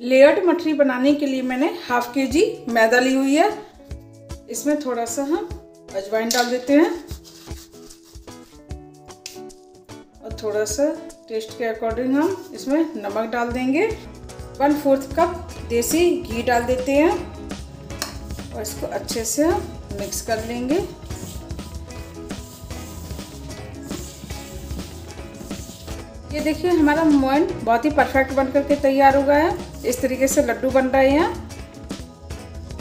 Layered मठरी बनाने के लिए मैंने हाफ़ के जी मैदा ली हुई है। इसमें थोड़ा सा हम अजवाइन डाल देते हैं। और थोड़ा सा टेस्ट के अकॉर्डिंग हम इसमें नमक डाल देंगे। वन फोर्थ कप देसी घी डाल देते हैं। और इसको अच्छे से हम मिक्स कर लेंगे। ये देखिए, हमारा मोइन बहुत ही परफेक्ट बन करके तैयार हो गया है। इस तरीके से लड्डू बन रहे हैं।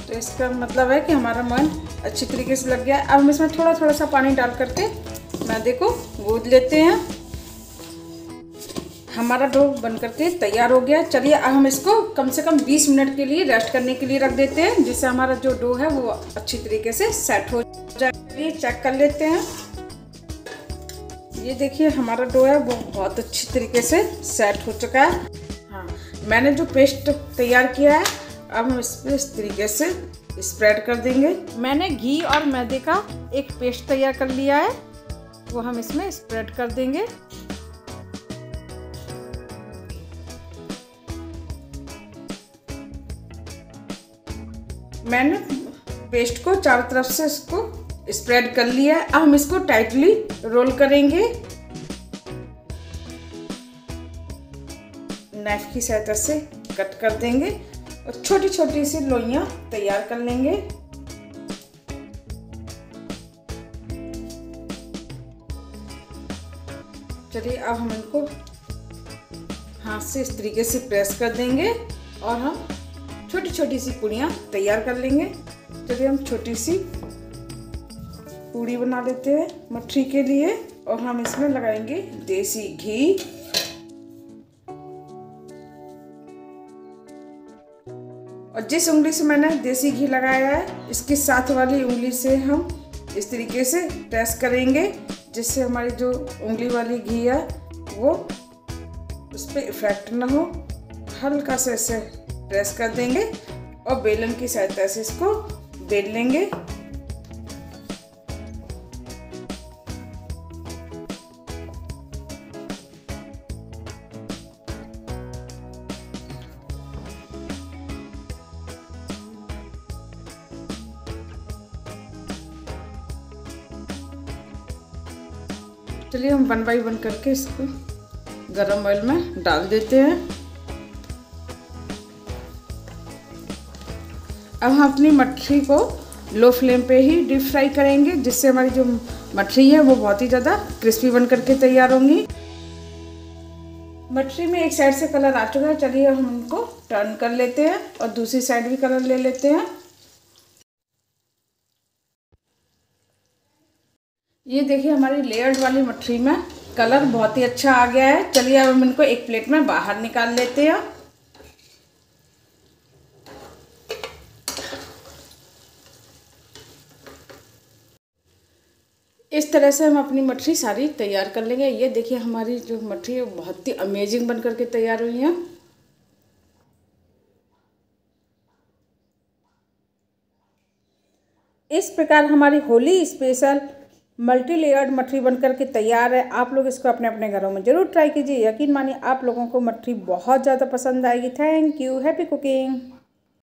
तो इसका मतलब है कि हमारा मोइन अच्छी तरीके से लग गया है। अब हम इसमें थोड़ा थोड़ा सा पानी डाल करके मैदे को गूद लेते हैं। हमारा डो बन करके तैयार हो गया। चलिए, अब हम इसको कम से कम 20 मिनट के लिए रेस्ट करने के लिए रख देते हैं, जिससे हमारा जो डो है वो अच्छी तरीके से सेट हो जाए। चेक कर लेते हैं। ये देखिए, हमारा डो है, वो बहुत अच्छी तरीके से सेट हो चुका है। हाँ मैंने जो पेस्ट तैयार किया है, अब हम इस पर इस तरीके से स्प्रेड कर देंगे। मैंने घी और मैदे का एक पेस्ट तैयार कर लिया है, वो हम इसमें स्प्रेड कर देंगे। मैंने पेस्ट को चारों तरफ़ से इसको स्प्रेड कर लिया अब हम इसको टाइटली रोल करेंगे। नाइफ की सहायता से कट कर देंगे और छोटी छोटी सी लोइयाँ तैयार कर लेंगे। चलिए, अब हम इनको हाथ से इस तरीके से प्रेस कर देंगे और हम छोटी छोटी सी पूड़ियाँ तैयार कर लेंगे। चलिए, हम छोटी सी पूड़ी बना लेते हैं मठरी के लिए और हम इसमें लगाएँगे देसी घी। और जिस उंगली से मैंने देसी घी लगाया है, इसके साथ वाली उंगली से हम इस तरीके से प्रेस करेंगे, जिससे हमारी जो उंगली वाली घी है, वो उस पर इफ़ेक्ट ना हो। हल्का से ऐसे प्रेस कर देंगे और बेलन की सहायता से इसको बेल लेंगे। चलिए हम वन बाई वन करके इसको गरम ऑयल में डाल देते हैं। अब हम अपनी मठरी को लो फ्लेम पे ही डीप फ्राई करेंगे, जिससे हमारी जो मठरी है वो बहुत ही ज़्यादा क्रिस्पी बन करके तैयार होंगी। मठरी में एक साइड से कलर आ चुका है, चलिए हम इनको टर्न कर लेते हैं और दूसरी साइड भी कलर ले लेते हैं। ये देखिए हमारी लेयर्ड वाली मठरी में कलर बहुत ही अच्छा आ गया है। चलिए अब हम इनको एक प्लेट में बाहर निकाल लेते हैं। इस तरह से हम अपनी मठरी सारी तैयार कर लेंगे। ये देखिए हमारी जो मठरी है बहुत ही अमेजिंग बन करके तैयार हुई है। इस प्रकार हमारी होली स्पेशल मल्टी लेयर्ड मठरी बनकर के तैयार है। आप लोग इसको अपने अपने घरों में ज़रूर ट्राई कीजिए। यकीन मानिए आप लोगों को मठरी बहुत ज़्यादा पसंद आएगी। Thank you happy cooking